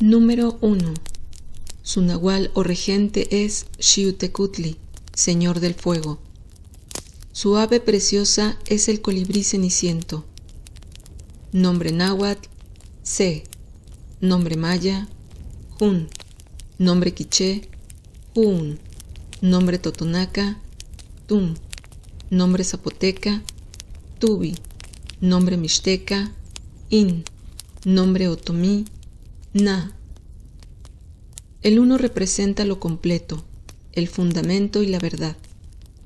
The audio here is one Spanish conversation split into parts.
Número 1. Su nahual o regente es Xiutecutli, señor del fuego. Su ave preciosa es el colibrí ceniciento. Nombre náhuatl, Se. Nombre maya, Jun. Nombre quiché, Jun. Nombre totonaca, Tum. Nombre zapoteca, Tubi. Nombre mixteca, In. Nombre otomí, Na. El uno representa lo completo, el fundamento y la verdad.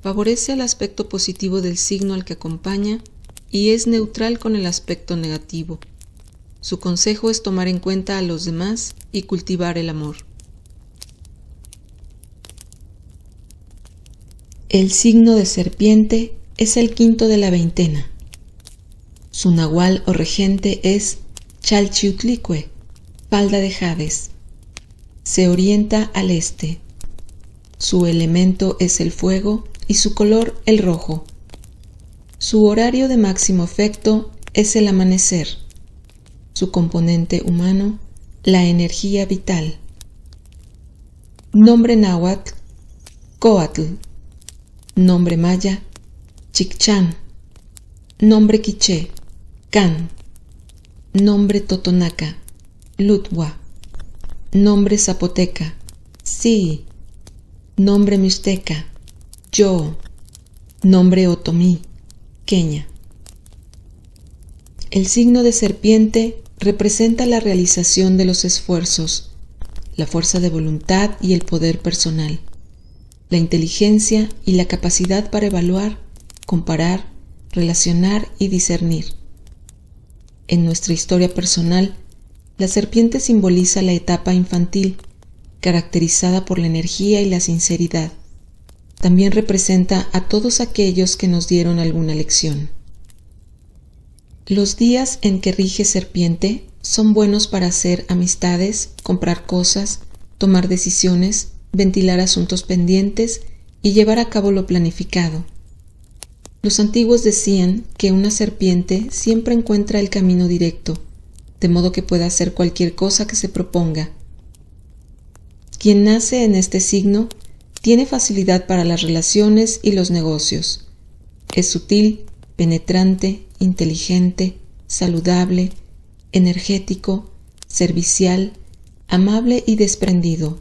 Favorece al aspecto positivo del signo al que acompaña y es neutral con el aspecto negativo. Su consejo es tomar en cuenta a los demás y cultivar el amor. El signo de serpiente es el quinto de la veintena. Su nahual o regente es Chalchiutlicue, falda de Jades. Se orienta al este. Su elemento es el fuego y su color el rojo. Su horario de máximo efecto es el amanecer. Su componente humano, la energía vital. Nombre náhuatl, Coatl. Nombre maya, Chicchán. Nombre quiché, Can. Nombre totonaca, Lutwa. Nombre zapoteca, Sí. Nombre mixteca, Yo. Nombre otomí, Queña. El signo de serpiente representa la realización de los esfuerzos, la fuerza de voluntad y el poder personal, la inteligencia y la capacidad para evaluar, comparar, relacionar y discernir. En nuestra historia personal, la serpiente simboliza la etapa infantil, caracterizada por la energía y la sinceridad. También representa a todos aquellos que nos dieron alguna lección. Los días en que rige serpiente son buenos para hacer amistades, comprar cosas, tomar decisiones, ventilar asuntos pendientes y llevar a cabo lo planificado. Los antiguos decían que una serpiente siempre encuentra el camino directo, de modo que pueda hacer cualquier cosa que se proponga. Quien nace en este signo tiene facilidad para las relaciones y los negocios. Es sutil, penetrante, inteligente, saludable, energético, servicial, amable y desprendido.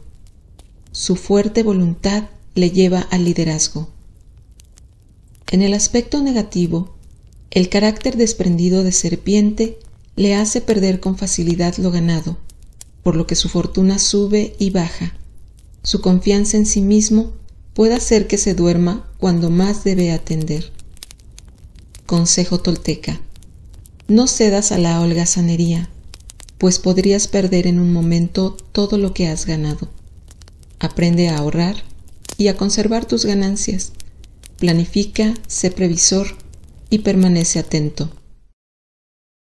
Su fuerte voluntad le lleva al liderazgo. En el aspecto negativo, el carácter desprendido de serpiente le hace perder con facilidad lo ganado, por lo que su fortuna sube y baja. Su confianza en sí mismo puede hacer que se duerma cuando más debe atender. Consejo tolteca. No cedas a la holgazanería, pues podrías perder en un momento todo lo que has ganado. Aprende a ahorrar y a conservar tus ganancias. Planifica, sé previsor y permanece atento.